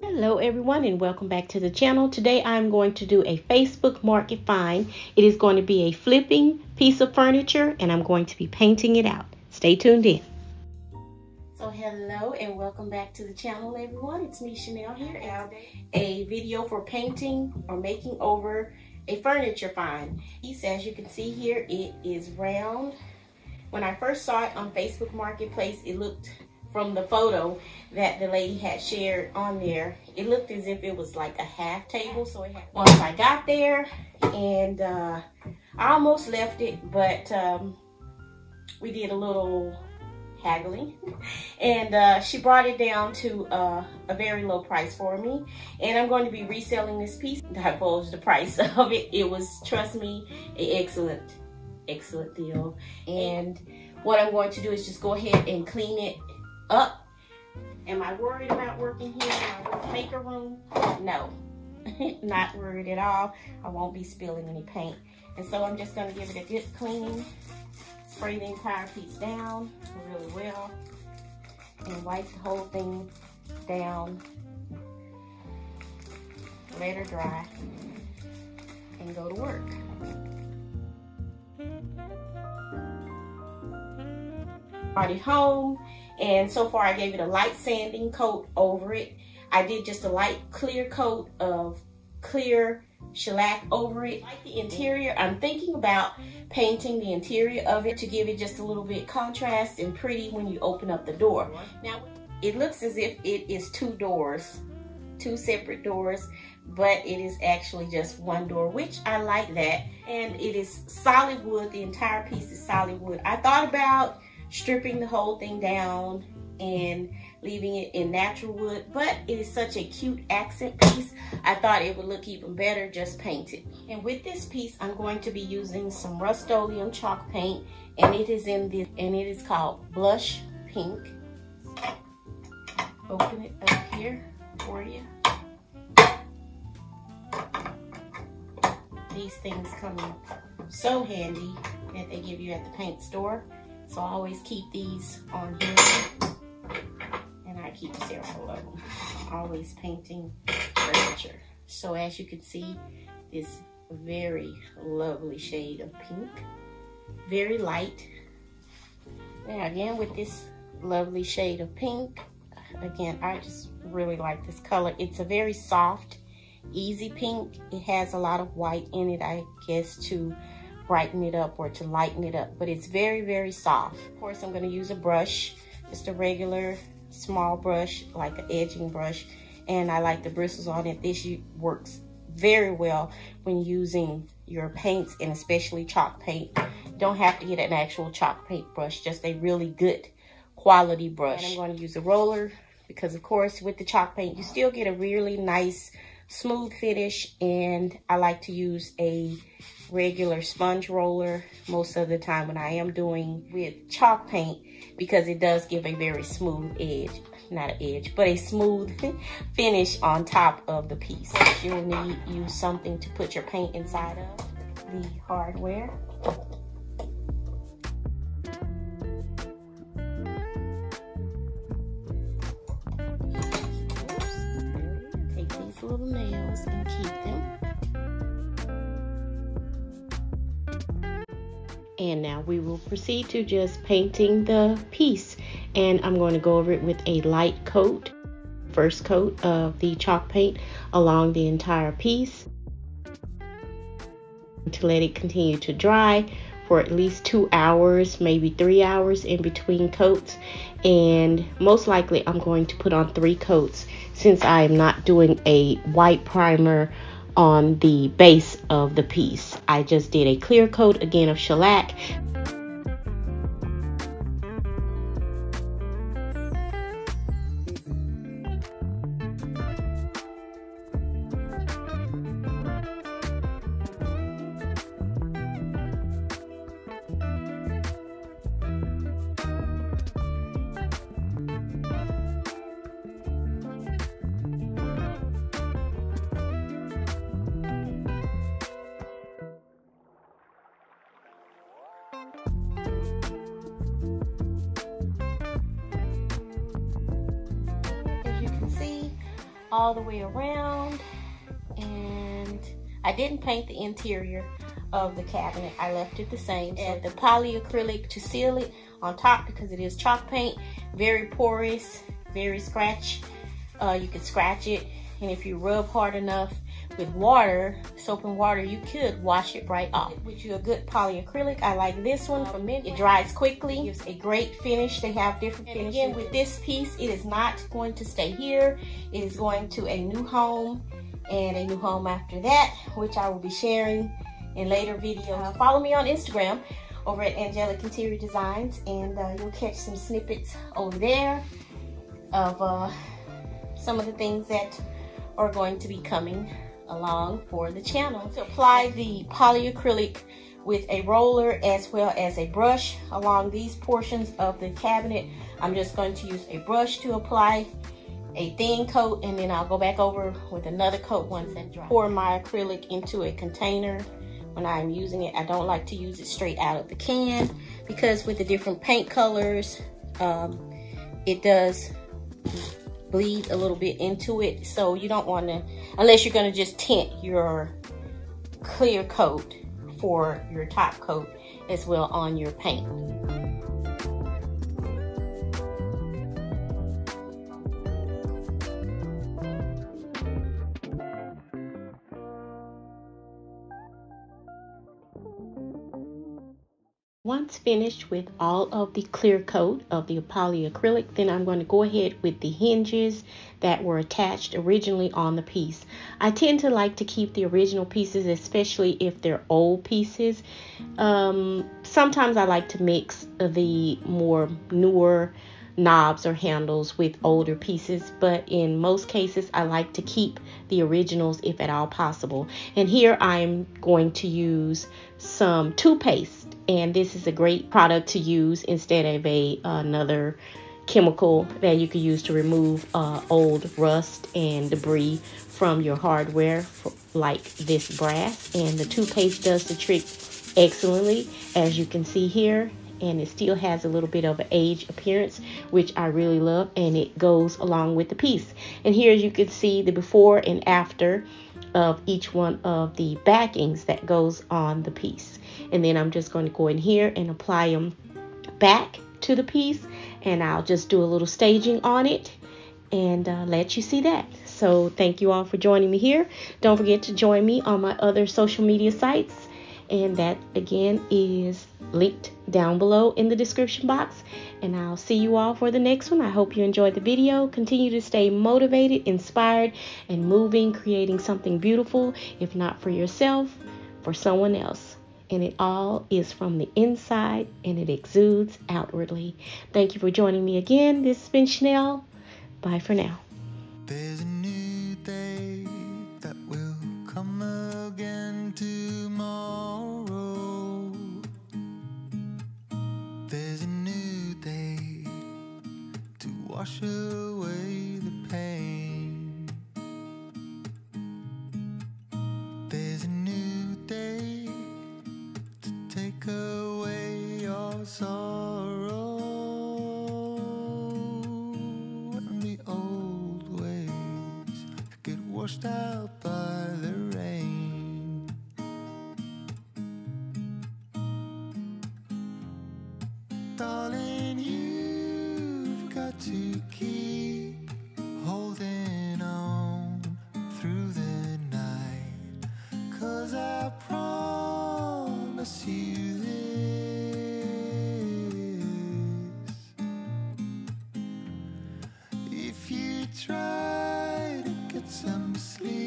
Hello everyone and welcome back to the channel. Today I'm going to do a Facebook market find. It is going to be a flipping piece of furniture and I'm going to be painting it out. Stay tuned in. So hello and welcome back to the channel everyone. It's me Shenell here and a video for painting or making over a furniture find. As you can see here it is round. When I first saw it on Facebook Marketplace it looked from the photo that the lady had shared on there, it looked as if it was like a half table. So once I got there and uh, I almost left it, but um, we did a little haggling. And uh, she brought it down to uh, a very low price for me. And I'm going to be reselling this piece. Divulge the price of it. It was trust me an excellent excellent deal. And what I'm going to do is just go ahead and clean it up. Am I worried about working here in my maker room? No, not worried at all. I won't be spilling any paint. And so I'm just gonna give it a good clean, spray the entire piece down really well, and wipe the whole thing down. Let her dry and go to work. Already home and so far I gave it a light sanding coat over it. I did just a light clear coat of clear shellac over it. Like the interior, I'm thinking about painting the interior of it to give it just a little bit contrast and pretty when you open up the door. Now, it looks as if it is two doors, two separate doors, but it is actually just one door, which I like that. And it is solid wood, the entire piece is solid wood. I thought about stripping the whole thing down and leaving it in natural wood. But it is such a cute accent piece I thought it would look even better just painted. And with this piece I'm going to be using some Rust-Oleum chalk paint and it is in this and it is called blush pink. Open it up here for you. These things come in so handy that they give you at the paint store so I always keep these on here. And I keep several of them. Always painting furniture. So as you can see, this very lovely shade of pink. Very light. Now again, with this lovely shade of pink, again, I just really like this color. It's a very soft, easy pink. It has a lot of white in it, I guess, to brighten it up or to lighten it up, but it's very, very soft. Of course, I'm gonna use a brush, just a regular small brush, like an edging brush, and I like the bristles on it. This works very well when using your paints and especially chalk paint. Don't have to get an actual chalk paint brush, just a really good quality brush. And I'm going to use a roller because of course with the chalk paint you still get a really nice smooth finish and I like to use a regular sponge roller most of the time when I am doing with chalk paint because it does give a very smooth edge not an edge but a smooth finish on top of the piece. You'll need use something to put your paint inside of the hardware And now we will proceed to just painting the piece. And I'm going to go over it with a light coat, first coat of the chalk paint along the entire piece. To let it continue to dry for at least two hours, maybe three hours in between coats. And most likely I'm going to put on three coats since I am not doing a white primer on the base of the piece. I just did a clear coat again of shellac all the way around. And I didn't paint the interior of the cabinet. I left it the same. Add the polyacrylic to seal it on top because it is chalk paint. Very porous, very scratch. Uh, you can scratch it. And if you rub hard enough, with water, soap and water, you could wash it right off. With you a good polyacrylic, I like this one for many, It dries quickly, gives a great finish. They have different finishes. Again, with this piece, it is not going to stay here. It is going to a new home and a new home after that, which I will be sharing in later videos. Uh, follow me on Instagram over at Angelic Interior Designs and uh, you'll catch some snippets over there of uh, some of the things that are going to be coming along for the channel. To apply the polyacrylic with a roller as well as a brush along these portions of the cabinet. I'm just going to use a brush to apply a thin coat and then I'll go back over with another coat once that dries. Pour my acrylic into a container when I'm using it. I don't like to use it straight out of the can because with the different paint colors, um, it does bleed a little bit into it. So you don't want to, unless you're going to just tint your clear coat for your top coat as well on your paint. Once finished with all of the clear coat of the polyacrylic, then I'm going to go ahead with the hinges that were attached originally on the piece. I tend to like to keep the original pieces, especially if they're old pieces. Um, sometimes I like to mix the more newer knobs or handles with older pieces, but in most cases, I like to keep the originals if at all possible. And here I'm going to use some toothpaste and this is a great product to use instead of a another chemical that you could use to remove uh, old rust and debris from your hardware like this brass. And the toothpaste does the trick excellently as you can see here. And it still has a little bit of an age appearance which I really love and it goes along with the piece. And here you can see the before and after of each one of the backings that goes on the piece and then I'm just going to go in here and apply them back to the piece and I'll just do a little staging on it and uh, let you see that. So thank you all for joining me here. Don't forget to join me on my other social media sites and that again is linked down below in the description box and I'll see you all for the next one. I hope you enjoyed the video. Continue to stay motivated, inspired, and moving, creating something beautiful, if not for yourself, for someone else and it all is from the inside and it exudes outwardly. Thank you for joining me again. This has been Shenell. Bye for now. Sorrow and the old ways get washed out by the rain. Darling, you've got to keep holding try to get some sleep.